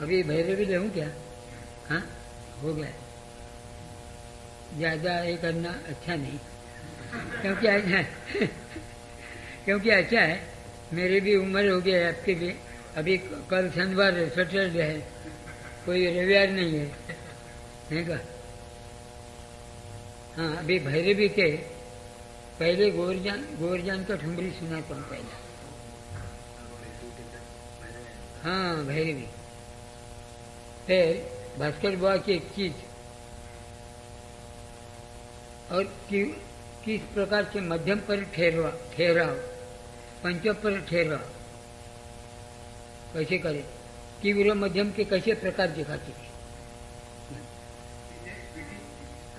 अभी भैरवी ले क्या? हाँ हो गया। ज़्यादा ये करना अच्छा नहीं। क्योंकि अच्छा क्योंकि अच्छा है, मेरी भी उम्र हो गई है आपकी भी अभी कल शनिवार है सैटरडे है, कोई रविवार नहीं है। नहीं का हाँ अभी भैरवी के पहले गोरजान गोरजान का ठुमरी सुना था पहले। हाँ भैरवी। फिर भास्कर बुआ की एक चीज़। और कि, किस प्रकार से मध्यम पर ठहरवा ठहराव पंचम पर ठहराव कैसे करे? तीव्र मध्यम के कैसे प्रकार दिखाते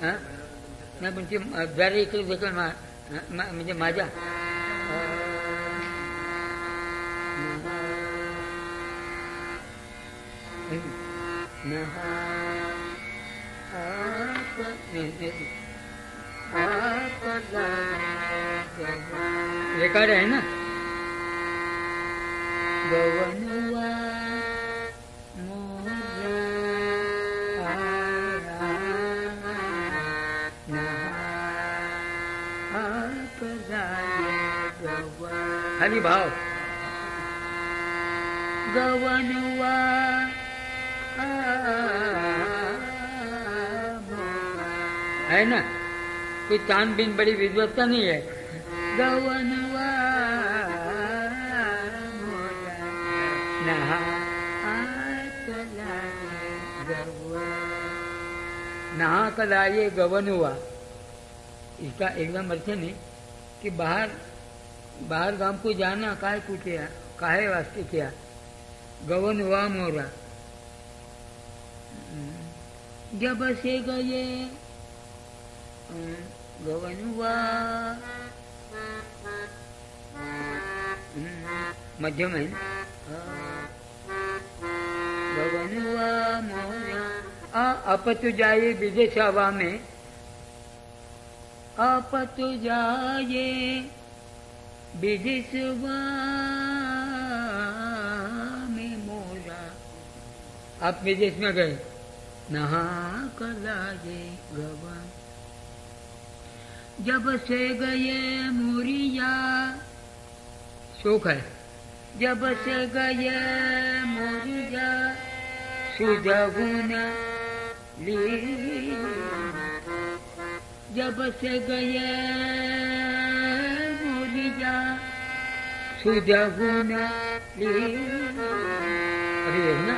हा? नाही पण म्हणजे माझ्या रेकॉर्ड आहे ना गवनुआ खाली भाव गवनुआ है ना? कोई तान बिन बड़ी विद्वत्ता नहीं है। नहा। कला ये गवन हुआ इसका एकदम अर्थ नहीं कि बाहर बाहर गाँव को जाना काहे को किया? काहे वास्ते किया? गवन हुआ मोरा। जब से गए गवन हुआ मध्यम है गवन हुआ मोरा अपतु जाए विदेश हवा में। अपतु जाए विदेश में मोरा आप विदेश में गए? नहा कलाए गवन जब से गए मोरिया। सुख है। जब से गए मोरिया। सुजगुन जब से गए मोरिया। सुजगुन अरे ना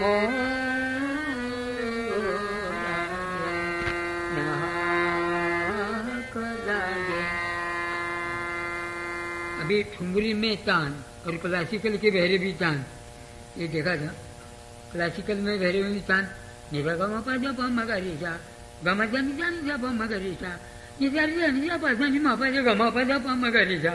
अभी ठुमरी में तान और क्लासिकल के बहरे भी तान ये देखा था। क्लासिकल में में तान निभा गमा पा जा पा मगा रेसा गमा जानी जानी जा पा मगा रेसा निजारी जानी जा पा जानी, मा पा जा गमा पा जा पा मगा रेसा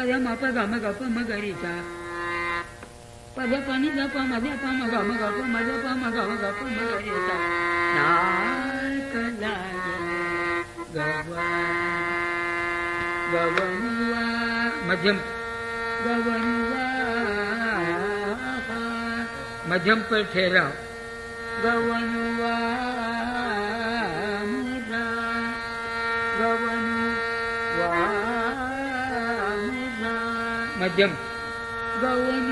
ना कदाये गमा निसा गमा पा जा मा पा गमा गा पा मगा रेसा है निसा गमा पा जा मा पा गमा गा पा मगा रेसा pada pani dapa maja pa maga maga pa maja pa maga maga pa maga dita na kaladi sumit eh pada ma pa ga maga pa maga dita pada pani dapa maja pa maga maga pa maja pa maga maga pa maga dita na kaladi gawa gawanua मध्यम गवनुआ मध्यम पर ठहराव गवनुआ मुदा गवनुआ Majem. Gawen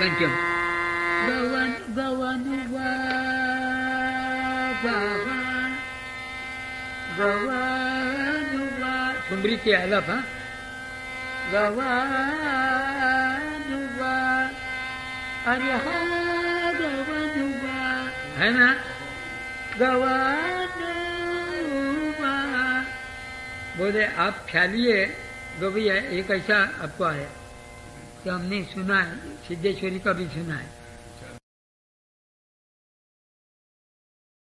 Ganjam. Gawan gawan wa gawan gawan wa pemberi tiada apa? Gawan अरे हाँ है ना? गवनुवा बोले आप ख्यालिए है एक ऐसा आपको है कि हमने सुना है सिद्धेश्वरी का भी सुना है।